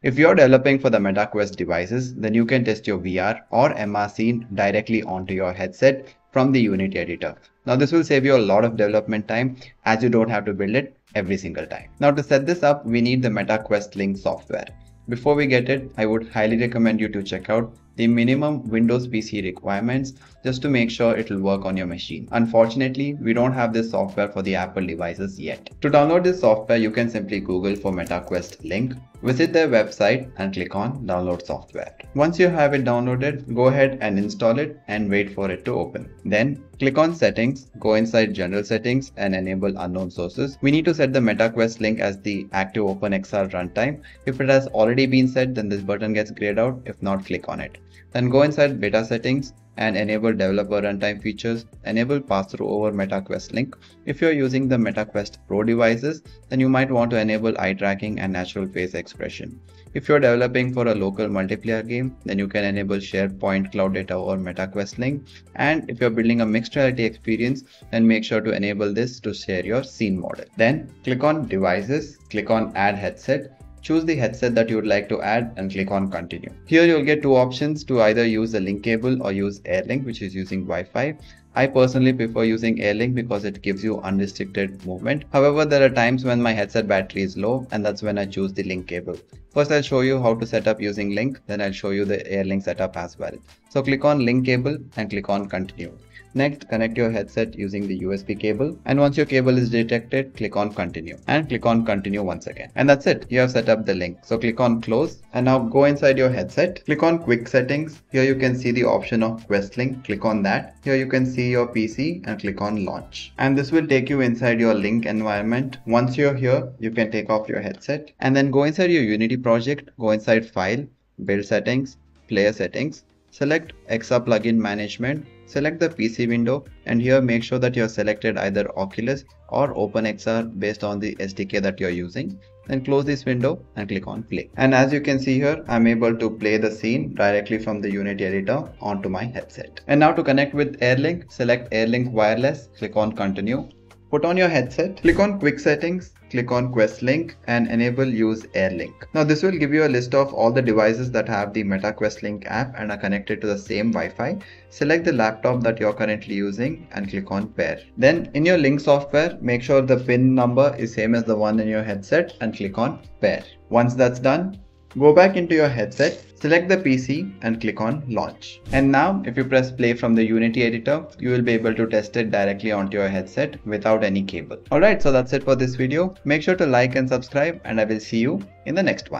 If you're developing for the MetaQuest devices, then you can test your VR or MR scene directly onto your headset from the Unity editor. Now this will save you a lot of development time as you don't have to build it every single time. Now to set this up, we need the MetaQuest Link software. Before we get it, I would highly recommend you to check out the minimum Windows PC requirements just to make sure it will work on your machine. Unfortunately, we don't have this software for the Apple devices yet. To download this software, you can simply Google for MetaQuest link, visit their website and click on download software. Once you have it downloaded, go ahead and install it and wait for it to open. Then Click on settings, go inside general settings and enable unknown sources. We need to set the MetaQuest link as the active OpenXR runtime. If it has already been set, then this button gets grayed out. If not, click on it. Then go inside beta settings and enable developer runtime features, enable pass-through over MetaQuest link. If you're using the MetaQuest Pro devices, then you might want to enable eye tracking and natural face expression. If you're developing for a local multiplayer game, then you can enable Shared Point Cloud Data over MetaQuest link. And if you're building a mixed reality experience, then make sure to enable this to share your scene model. Then click on devices, click on add headset Choose the headset that you would like to add and click on continue. Here you'll get two options to either use the link cable or use AirLink which is using Wi-Fi. I personally prefer using AirLink because it gives you unrestricted movement. However, there are times when my headset battery is low and that's when I choose the link cable. First, I'll show you how to set up using link, then I'll show you the AirLink setup as well. So click on link cable and click on continue. Next, connect your headset using the USB cable. And once your cable is detected, click on continue and click on continue once again. And that's it. You have set up the link. So click on close and now go inside your headset. Click on quick settings. Here you can see the option of Quest link. Click on that. Here you can see your PC and click on launch. And this will take you inside your link environment. Once you're here, you can take off your headset and then go inside your Unity project, go inside file, build settings, player settings, select XR plugin management Select the PC window and here make sure that you have selected either Oculus or OpenXR based on the SDK that you're using. Then close this window and click on play. And as you can see here, I'm able to play the scene directly from the Unity editor onto my headset. And now to connect with AirLink, select AirLink Wireless, click on continue. Put on your headset, click on quick settings, click on Quest link and enable use AirLink. Now this will give you a list of all the devices that have the MetaQuest Link app and are connected to the same Wi-Fi. Select the laptop that you're currently using and click on pair. Then in your link software, make sure the pin number is same as the one in your headset and click on pair. Once that's done, Go back into your headset, select the PC and click on launch. And now if you press play from the Unity editor, you will be able to test it directly onto your headset without any cable. Alright, so that's it for this video. Make sure to like and subscribe and I will see you in the next one.